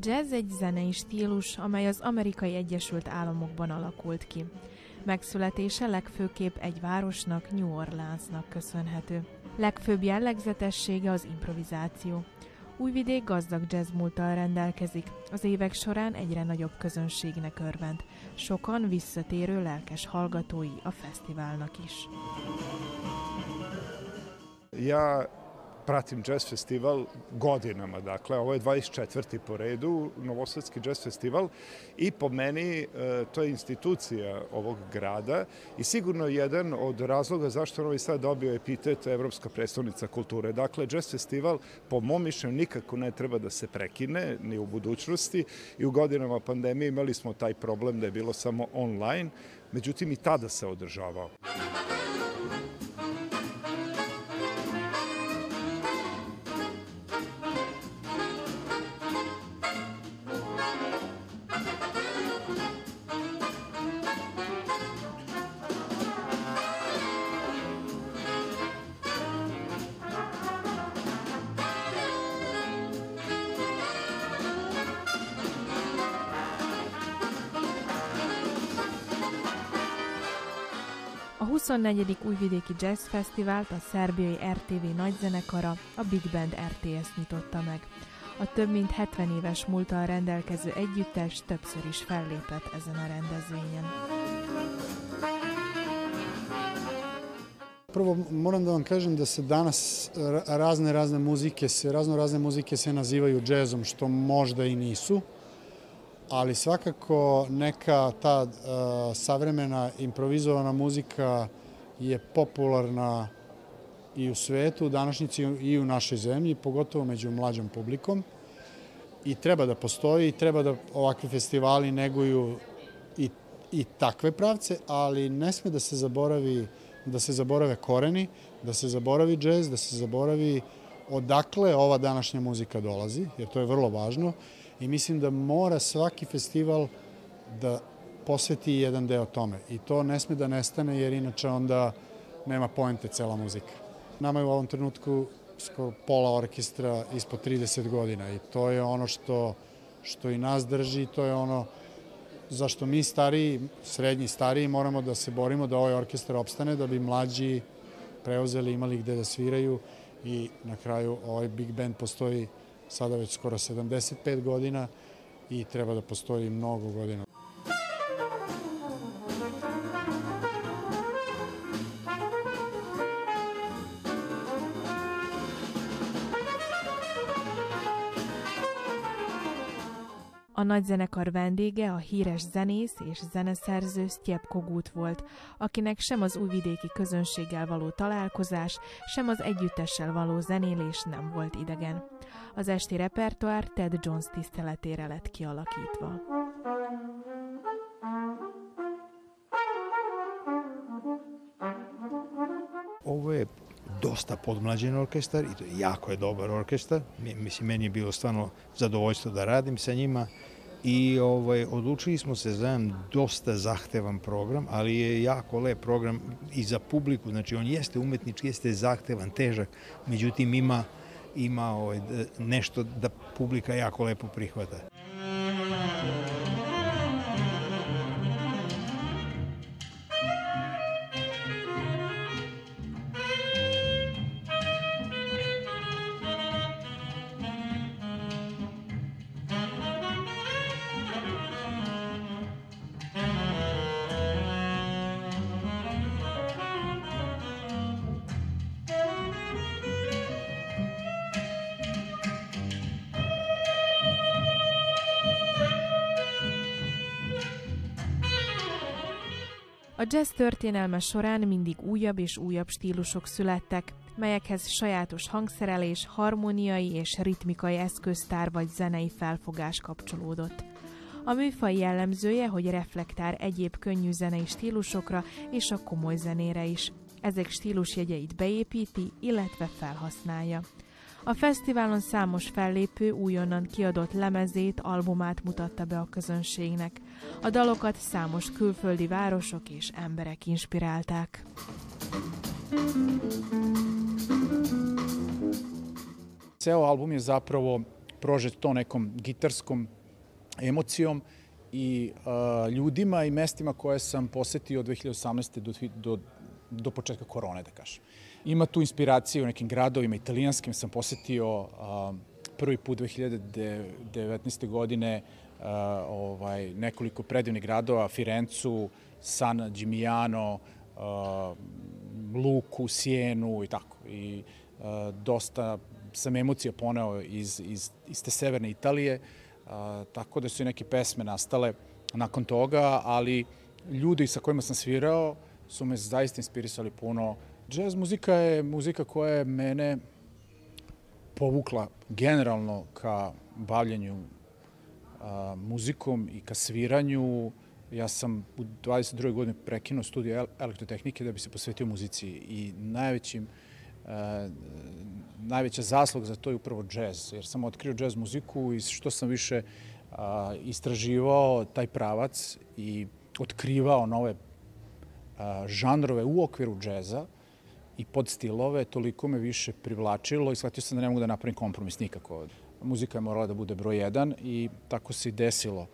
jazz egy zenei stílus, amely az amerikai Egyesült Államokban alakult ki. Megszületése legfőképp egy városnak, New Orleansnak köszönhető. Legfőbb jellegzetessége az improvizáció. Újvidék gazdag jazz múltal rendelkezik, az évek során egyre nagyobb közönségnek örvend. Sokan visszatérő lelkes hallgatói a fesztiválnak is. Ja pratim jazz festival godinama, dakle, ovo je 24. po redu, Novosadski jazz festival i po meni e, to je institucija ovog grada i sigurno jedan od razloga zašto Novi Sad dobio epitet Evropska predstavnica kulture. Dakle, jazz festival po mom mišljenju nikako ne treba da se prekine ni u budućnosti i u godinama pandemije imali smo taj problem da je bilo samo online, međutim i tada se održavao. A 24. Újvidéki Jazz Fesztivált a szerbiai RTV nagyzenekara, a Big Band RTS nyitotta meg. A több mint 70 éves múltal rendelkező együttes többször is fellépett ezen a rendezvényen. Prvo moram da vam kažem da se danas razne razne muzike se razno razne muzike se nazivaju džezom što možda i nisu ali svakako neka ta uh, savremena improvizovana muzika je popularna i u svetu, u današnjici i u našoj zemlji, pogotovo među mlađom publikom. I treba da postoji, i treba da ovakvi festivali neguju i, i takve pravce, ali ne sme da se zaboravi da se zaborave koreni, da se zaboravi džez, da se zaboravi odakle ova današnja muzika dolazi, jer to je vrlo važno i mislim da mora svaki festival da posveti jedan deo tome i to ne sme da nestane jer inače onda nema poente cela muzika. Nama je u ovom trenutku skoro pola orkestra ispod 30 godina i to je ono što, što i nas drži, to je ono zašto mi stariji, srednji stariji moramo da se borimo da ovaj orkestar opstane, da bi mlađi preuzeli, imali gde da sviraju i na kraju ovaj big band postoji sada već skoro 75 godina i treba da postoji mnogo godina. A nagyzenekar vendége a híres zenész és zeneszerző Stjep Kogut volt, akinek sem az újvidéki közönséggel való találkozás, sem az együttessel való zenélés nem volt idegen. Az esti repertoár Ted Jones tiszteletére lett kialakítva. Ovo je dosta podmlađen orkestar i jako je dobar orkestar. Mislim, meni je bilo stvarno zadovoljstvo da radim sa njima i ovaj, odlučili smo se za dosta zahtevan program, ali je jako lep program i za publiku, znači on jeste umetnički, jeste zahtevan, težak, međutim ima, ima ovaj, nešto da publika jako lepo prihvata. Jazz történelme során mindig újabb és újabb stílusok születtek, melyekhez sajátos hangszerelés, harmóniai és ritmikai eszköztár vagy zenei felfogás kapcsolódott. A műfaj jellemzője, hogy reflektál egyéb könnyű zenei stílusokra és a komoly zenére is. Ezek stílusjegyeit beépíti, illetve felhasználja. A fesztiválon számos fellépő újonnan kiadott lemezét, albumát mutatta be a közönségnek. A dalokat számos külföldi városok és emberek inspirálták. Ceo album je zapravo prožet to nekom gitarskom emocijom i uh, ljudima i mestima koje sam posetio od 2018. do, do, do početka korone, da kažem. Ima tu inspiracije u nekim gradovima, italijanskim sam posetio uh, prvi put 2019. godine uh, ovaj, nekoliko predivnih gradova, Firencu, San Gimignano, uh, Luku, Sijenu i tako. I uh, dosta sam emocija poneo iz, iz, iz te severne Italije, uh, tako da su i neke pesme nastale nakon toga, ali ljudi sa kojima sam svirao su me zaista inspirisali puno. Jazz muzika je muzika koja je mene povukla generalno ka bavljanju a, muzikom i ka sviranju. Ja sam u 22. godini prekinuo studiju elektrotehnike da bi se posvetio muzici i najvećim a, najveća zaslog za to je upravo džez, jer sam otkrio džez muziku i što sam više istraživao taj pravac i otkrivao nove žanrove u okviru džeza, i podstilove, toliko me više privlačilo i shvatio sam da ne mogu da napravim kompromis nikako. Muzika je morala da bude broj jedan i tako se i desilo.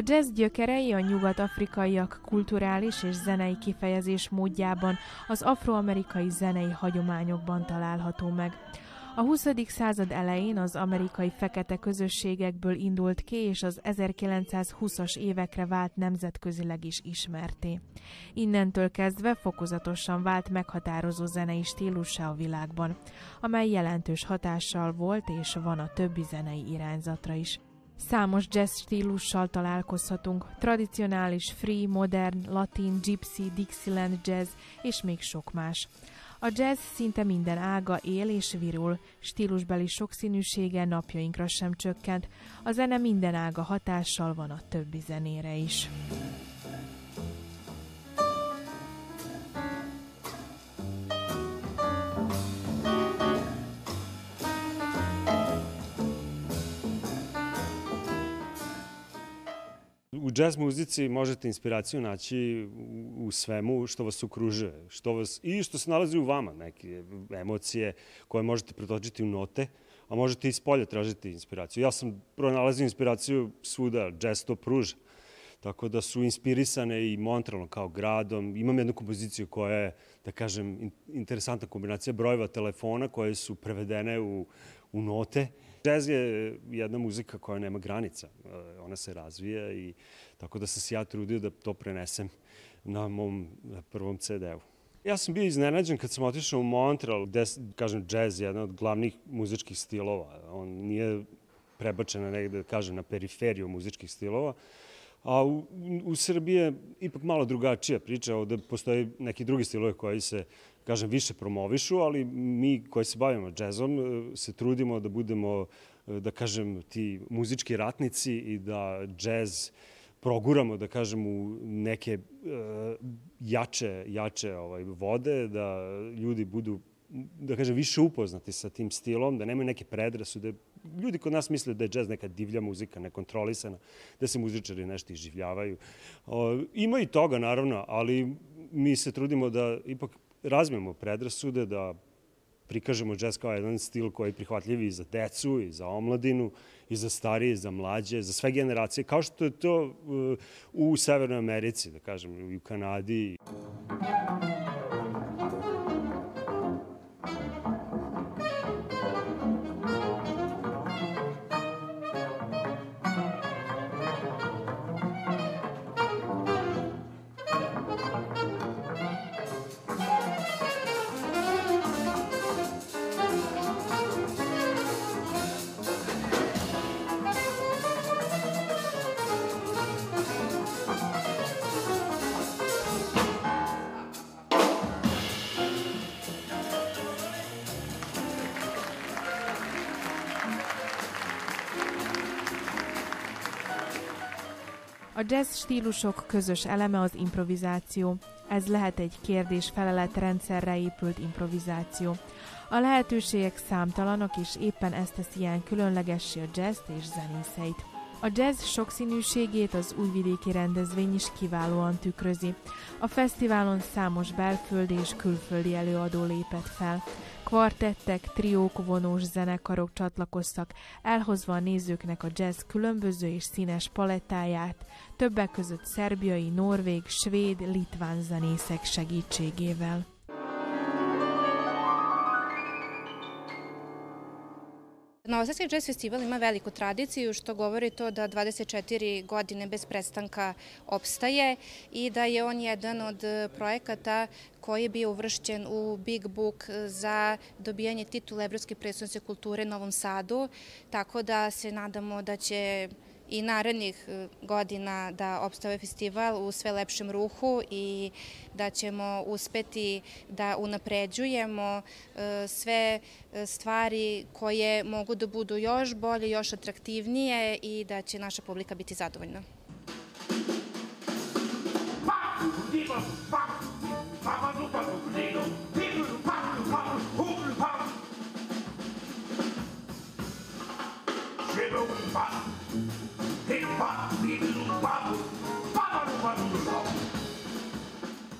A jazz gyökerei a nyugat-afrikaiak kulturális és zenei kifejezés módjában az afroamerikai zenei hagyományokban található meg. A 20. század elején az amerikai fekete közösségekből indult ki, és az 1920-as évekre vált nemzetközileg is ismerté. Innentől kezdve fokozatosan vált meghatározó zenei stílusa a világban, amely jelentős hatással volt és van a többi zenei irányzatra is. Számos jazz stílussal találkozhatunk, tradicionális, free, modern, latin, gypsy, Dixieland jazz és még sok más. A jazz szinte minden ága él és virul, stílusbeli sokszínűsége napjainkra sem csökkent, a zene minden ága hatással van a többi zenére is. U jazz muzici možete inspiraciju naći u svemu što vas okružuje, što vas, i što se nalazi u vama, neke emocije koje možete pretočiti u note, a možete i s polja tražiti inspiraciju. Ja sam pronalazio inspiraciju svuda, jazz to pruža. Tako da su inspirisane i Montrealom kao gradom. Imam jednu kompoziciju koja je, da kažem, interesantna kombinacija brojeva telefona koje su prevedene u, u note Jazz je jedna muzika koja nema granica. E, ona se razvija i tako da sam se ja trudio da to prenesem na mom prvom CD-u. Ja sam bio iznenađen kad sam otišao u Montreal, gde, kažem, jazz je jedan od glavnih muzičkih stilova. On nije prebačen na negde, da kažem, na periferiju muzičkih stilova. A u, u Srbiji je ipak malo drugačija priča, ovde postoje neki drugi stilovi koji se kažem, više promovišu, ali mi koji se bavimo džezom e, se trudimo da budemo, e, da kažem, ti muzički ratnici i da džez proguramo, da kažem, u neke uh, jače, jače ovaj, vode, da ljudi budu da kažem, više upoznati sa tim stilom, da nemaju neke predrasude. Ljudi kod nas misle da je džez neka divlja muzika, nekontrolisana, da se muzičari nešto iživljavaju. Ima i toga, naravno, ali mi se trudimo da ipak razmijemo predrasude, da prikažemo džez kao jedan stil koji je prihvatljiv i za decu, i za omladinu, i za starije, i za mlađe, za sve generacije, kao što je to uh, u Severnoj Americi, da kažem, i u Kanadi. Muzika A jazz stílusok közös eleme az improvizáció. Ez lehet egy kérdés-felelet rendszerre épült improvizáció. A lehetőségek számtalanok, és éppen ezt teszi ilyen különlegessé a jazz és zenészeit. A jazz sokszínűségét az újvidéki rendezvény is kiválóan tükrözi. A fesztiválon számos belföldi és külföldi előadó lépett fel. Kvartettek, triók, vonós zenekarok csatlakoztak, elhozva a nézőknek a jazz különböző és színes palettáját, többek között szerbiai, norvég, svéd, litván zenészek segítségével. Novosadski jazz festival ima veliku tradiciju što govori to da 24 godine bez prestanka opstaje i da je on jedan od projekata koji je bio uvršćen u Big Book za dobijanje titula Evropske predstavnice kulture Novom Sadu, tako da se nadamo da će i narednih e, godina da opstave festival u sve lepšem ruhu i da ćemo uspeti da unapređujemo e, sve e, stvari koje mogu da budu još bolje, još atraktivnije i da će naša publika biti zadovoljna.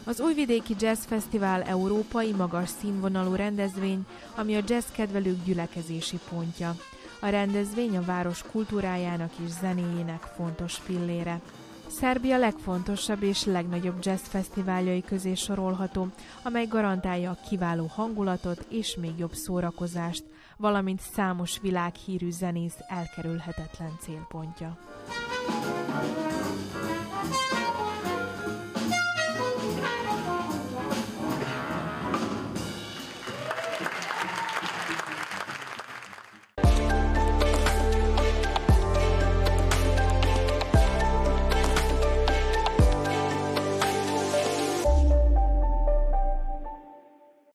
Az Újvidéki Jazz Fesztivál európai magas színvonalú rendezvény, ami a jazz kedvelők gyülekezési pontja. A rendezvény a város kultúrájának és zenéjének fontos pillére. Szerbia legfontosabb és legnagyobb jazz fesztiváljai közé sorolható, amely garantálja a kiváló hangulatot és még jobb szórakozást, valamint számos világhírű zenész elkerülhetetlen célpontja.